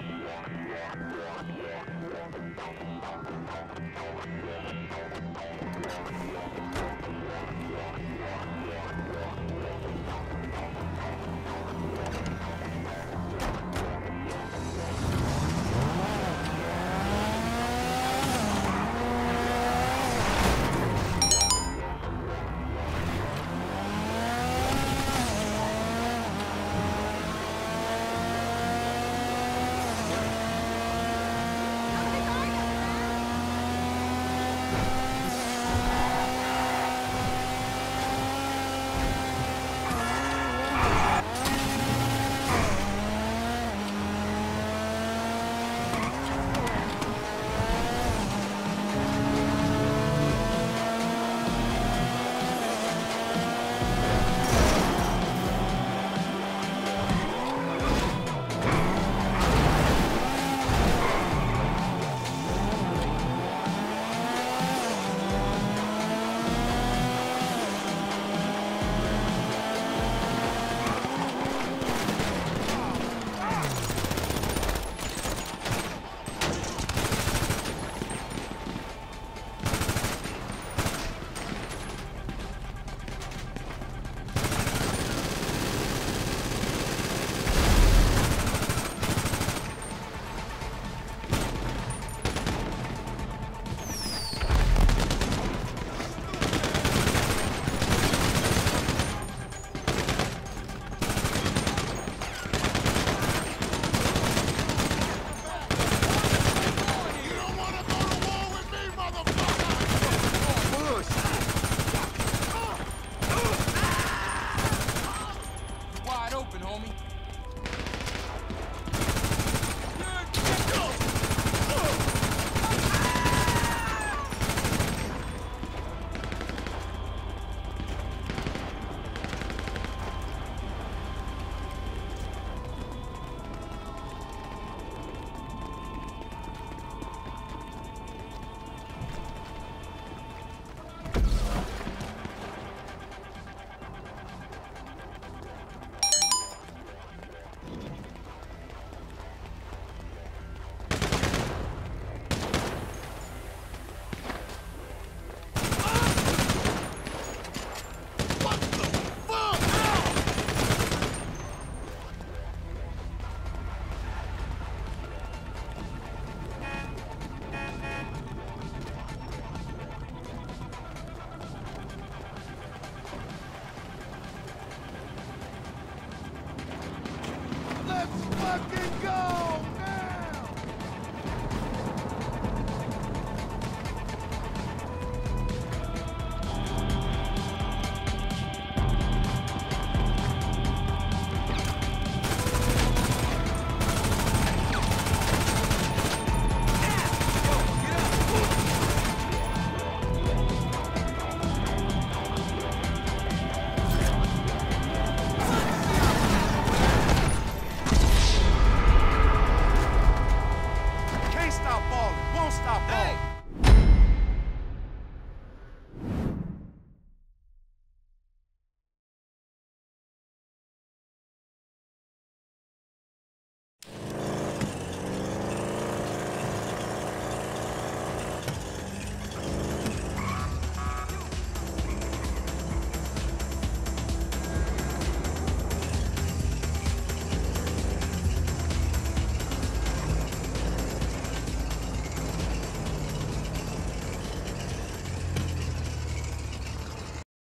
Yeah.